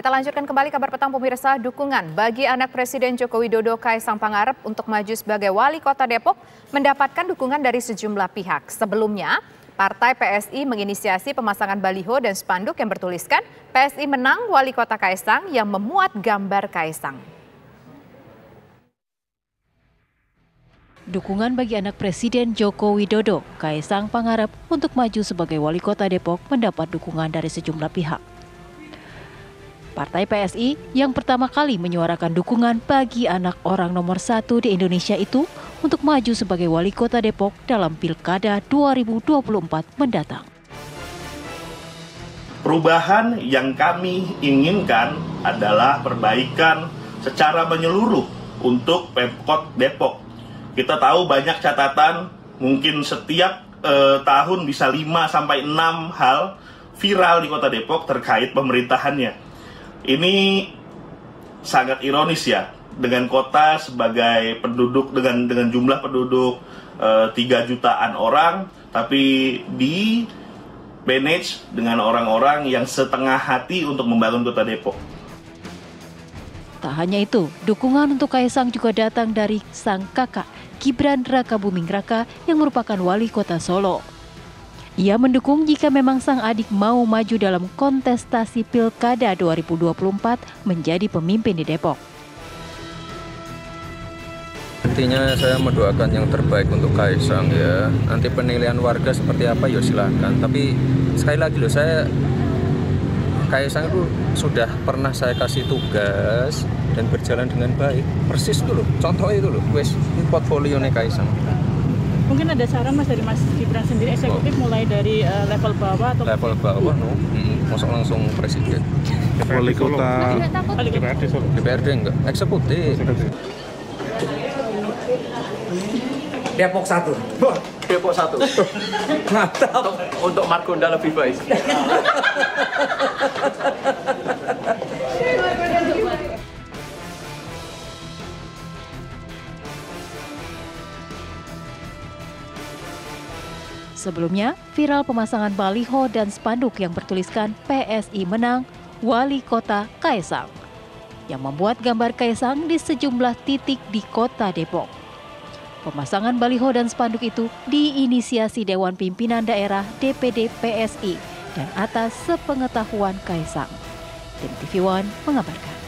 Kita lanjutkan kembali kabar petang pemirsa dukungan bagi anak Presiden Joko Widodo Kaisang Pangarep untuk maju sebagai wali kota Depok mendapatkan dukungan dari sejumlah pihak. Sebelumnya, Partai PSI menginisiasi pemasangan baliho dan spanduk yang bertuliskan PSI menang wali kota Kaisang yang memuat gambar Kaisang. Dukungan bagi anak Presiden Joko Widodo, Kaisang Pangarep untuk maju sebagai wali kota Depok mendapat dukungan dari sejumlah pihak. Partai PSI yang pertama kali menyuarakan dukungan bagi anak orang nomor satu di Indonesia itu untuk maju sebagai wali kota Depok dalam Pilkada 2024 mendatang. Perubahan yang kami inginkan adalah perbaikan secara menyeluruh untuk Pemkot Depok. Kita tahu banyak catatan, mungkin setiap eh, tahun bisa 5 sampai 6 hal viral di Kota Depok terkait pemerintahannya ini sangat ironis ya dengan kota sebagai penduduk dengan dengan jumlah penduduk eh, tiga 3 jutaan orang tapi di manage dengan orang-orang yang setengah hati untuk membangun kota Depok. Tak hanya itu, dukungan untuk Kaisang juga datang dari sang kakak Gibran Raka Buming Raka yang merupakan wali kota Solo. Ia mendukung jika memang sang adik mau maju dalam kontestasi Pilkada 2024 menjadi pemimpin di Depok. Intinya saya mendoakan yang terbaik untuk Kaisang ya. Nanti penilaian warga seperti apa ya silahkan. Tapi sekali lagi loh saya Kaisang itu sudah pernah saya kasih tugas dan berjalan dengan baik. Persis itu loh, contoh itu loh, wes ini portfolio nih Kaisang mungkin ada saran mas dari mas Gibran sendiri eksekutif oh. mulai dari uh, level bawah atau level bawah no. Hmm, masuk langsung presiden. Wali kota. DPRD DPRD enggak. Eksekutif. Depok satu. Depok satu. Mantap. Untuk, untuk Margonda lebih baik. Sebelumnya, viral pemasangan baliho dan spanduk yang bertuliskan PSI menang, Wali Kota Kaisang, yang membuat gambar Kaisang di sejumlah titik di kota Depok. Pemasangan baliho dan spanduk itu diinisiasi Dewan Pimpinan Daerah DPD PSI dan atas sepengetahuan Kaisang. Tim TV One mengabarkan.